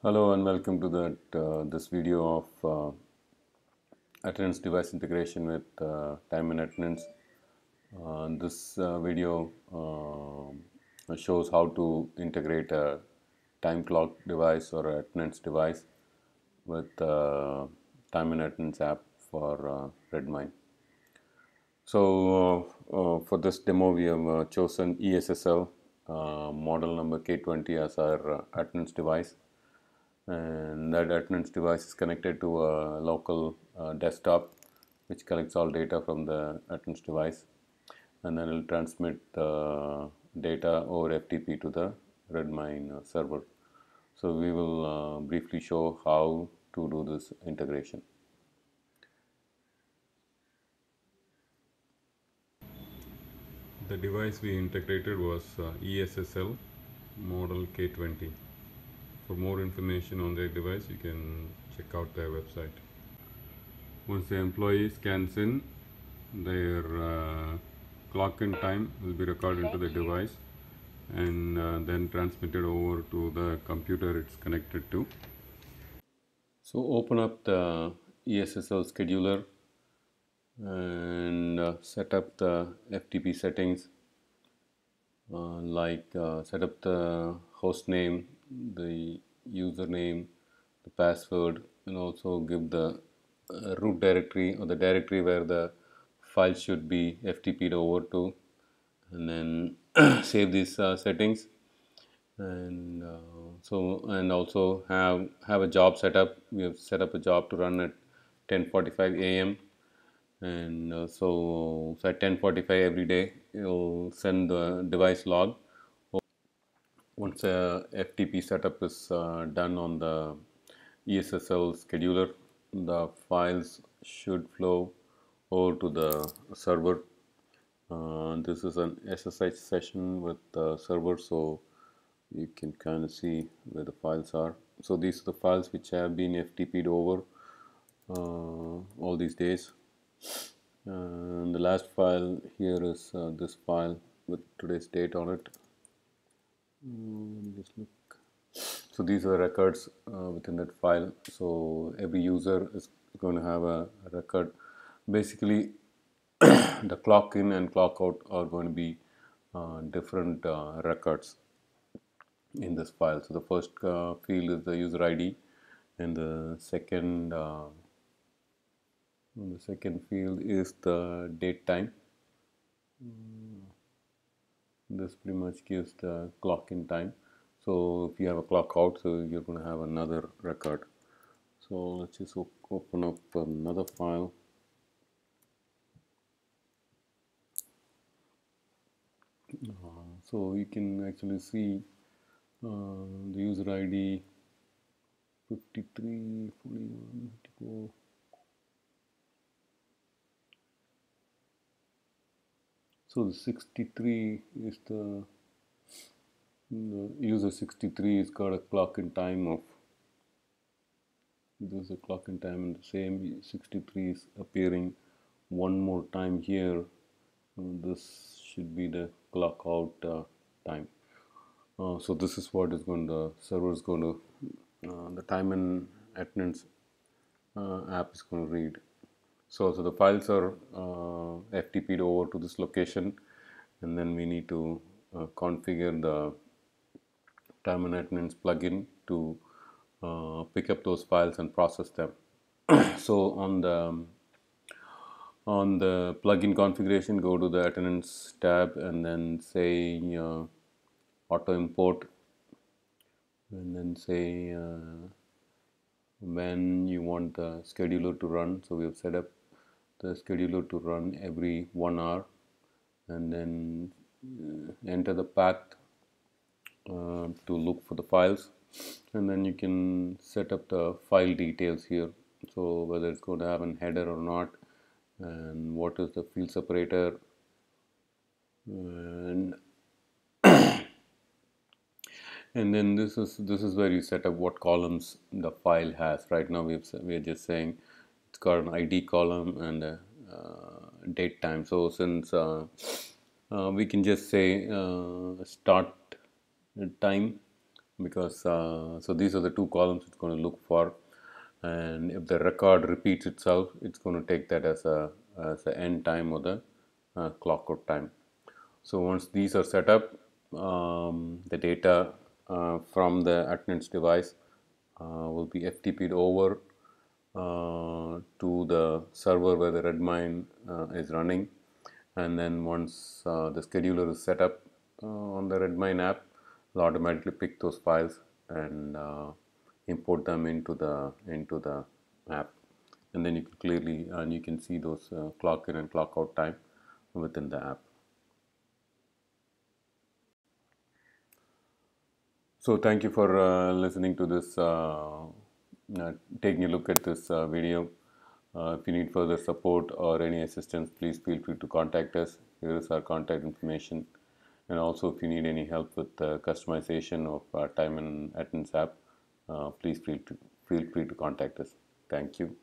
Hello and welcome to that uh, this video of uh, attendance device integration with uh, time and attendance. Uh, this uh, video uh, shows how to integrate a time clock device or attendance device with time and attendance app for Redmine. So for this demo, we have chosen ESSL model number K20 as our attendance device, and that attendance device is connected to a local uh, desktop, which collects all data from the attendance device, and then it will transmit the data over FTP to the Redmine uh, server. So we will uh, briefly show how to do this integration. The device we integrated was uh, ESSL model K20. For more information on their device, you can check out their website. Once the employee scans in, their uh, clock in time will be recorded into the device and uh, then transmitted over to the computer it's connected to. So open up the ESSL scheduler and uh, set up the FTP settings uh, like uh, set up the host name, the username, the password, and also give the uh, root directory or the directory where the file should be FTP'd over to, and then save these uh, settings. And uh, so, and also have have a job set up. We have set up a job to run at 10:45 a.m and uh, so, so at 10:45 every day you'll send the device log once a FTP setup is uh, done on the ESSL scheduler the files should flow over to the server. Uh, this is an SSH session with the server so you can kind of see where the files are. So these are the files which have been FTP'd over uh, all these days. And the last file here is uh, this file with today's date on it mm, just look. So these are the records uh, within that file. So every user is going to have a record. Basically the clock in and clock out are going to be uh, different uh, records in this file. So the first uh, field is the user id and the second uh, the second field is the date time this pretty much gives the clock in time. So if you have a clock out so you're going to have another record. So let's just open up another file. So you can actually see uh, the user id 53 41 54 so the 63 is the, the user 63 is got a clock in time of there's a clock in time and the same 63 is appearing one more time here. Uh, this should be the clock out uh, time. Uh, so this is what is going to server is going to uh, the time and attendance uh, app is going to read so, so the files are uh, FTP'd over to this location and then we need to uh, configure the time and attendance plugin to uh, pick up those files and process them. so on the on the plugin configuration go to the attendance tab and then say uh, auto import and then say uh, when you want the scheduler to run so we have set up the scheduler to run every one hour and then uh, enter the path uh, to look for the files. And then you can set up the file details here. So whether it's going to have a header or not and what is the field separator and and then this is this is where you set up what columns the file has. Right now we've we're just saying it's got an id column and a uh, date time. So since uh, uh, we can just say start time because so these are the two columns it's going to look for. And if the record repeats itself it's going to take that as a as the end time or the uh, clock out time. So once these are set up um, the data uh, from the attendance device uh, will be FTP'd over to the server where the Redmine uh, is running. And then once uh, the scheduler is set up on the Redmine app it'll automatically pick those files and import them into the into the app. And then you can clearly and you can see those uh, clock in and clock out time within the app. So thank you for uh, listening to this uh, uh taking a look at this uh, video uh, if you need further support or any assistance please feel free to contact us here is our contact information and also if you need any help with the customization of time and attendance app uh, please feel, to, feel free to contact us. Thank you.